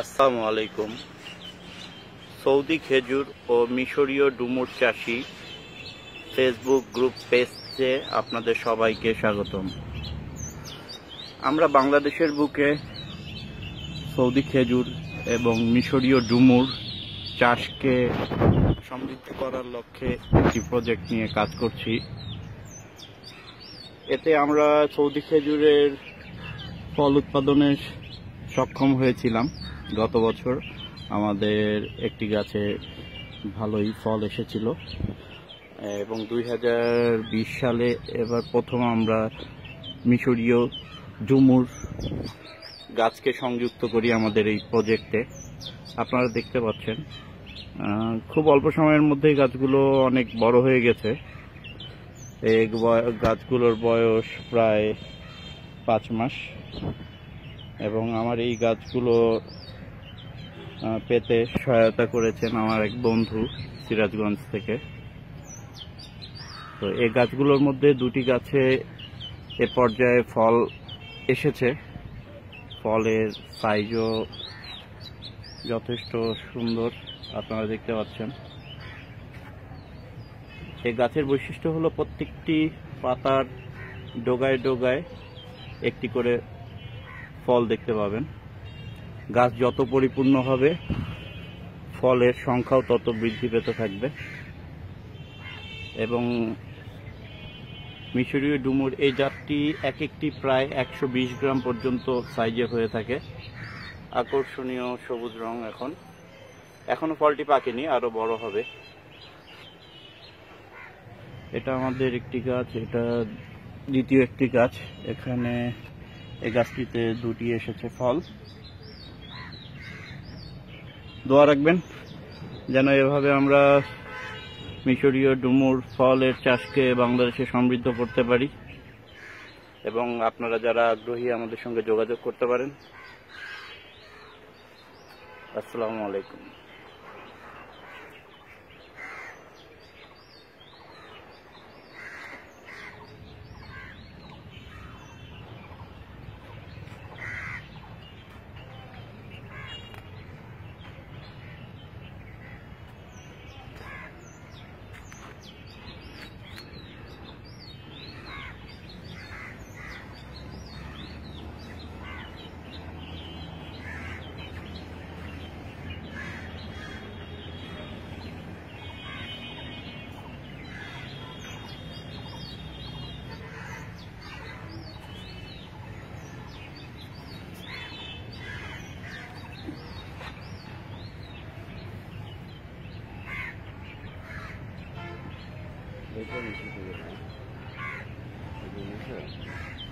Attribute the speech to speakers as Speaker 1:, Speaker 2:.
Speaker 1: আসসালামু আলাইকুম সৌদি খেজুর ও মিশরীয় ডুমুর চাষি ফেসবুক গ্রুপ পেজে আপনাদের সবাইকে স্বাগতম। আমরা বাংলাদেশের বুকে সৌদি খেজুর এবং মিশরীয় ডুমুর চাষকে সমৃদ্ধ করার লক্ষ্যে একটি প্রজেক্ট নিয়ে কাজ করছি। এতে আমরা সৌদি খেজুরের ফল উৎপাদনে সক্ষম হয়েছিলাম। গত বছর আমাদের একটি গাছে ভালোই ফল এসেছিল। এবং দুই হাজার বিশ সালে এবার প্রথম আমরা মিশরীয় ডুমুর গাছকে সংযুক্ত করি আমাদের এই প্রজেক্টে। আপনারা দেখতে পাচ্ছেন খুব অল্প সময়ের মধ্যেই গাছগুলো অনেক বড় হয়ে গেছে। এই গাছগুলোর বয়স প্রায় পাঁচ মাস। এবং আমার এই গাছগুলো পেতে সহায়তা করেছেন আমার এক বন্ধু সিরাজগঞ্জ থেকে। তো এই গাছগুলোর মধ্যে দুটি গাছে এ পর্যায়ে ফল এসেছে। ফলের সাইজও যথেষ্ট সুন্দর, আপনারা দেখতে পাচ্ছেন। এই গাছের বৈশিষ্ট্য হলো প্রত্যেকটি পাতার ডোগায় ডোগায় একটি করে ফল দেখতে পাবেন। গাছ যত পরিপূর্ণ হবে, ফলের সংখ্যাও তত বৃদ্ধি পেতে থাকবে। এবং মিশরীয় ডুমুর এই জাতটি এক একটি প্রায় একশো বিশ গ্রাম পর্যন্ত সাইজে হয়ে থাকে। আকর্ষণীয় সবুজ রং এখন। এখনও ফলটি পাকেনি, আরও বড় হবে। এটা আমাদের একটি গাছ, এটা দ্বিতীয় একটি গাছ। এখানে এই গাছটিতে দুটি এসেছে ফল। দোয়া রাখবেন, যেন এভাবে আমরা মিশরীয় ডুমুর ফলের চাষকে বাংলাদেশে সমৃদ্ধ করতে পারি। এবং আপনারা যারা আগ্রহী আমাদের সঙ্গে যোগাযোগ করতে পারেন। আসসালামু আলাইকুম। 没玻璃是这个牌子，我就。